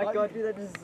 I gotta do that. Just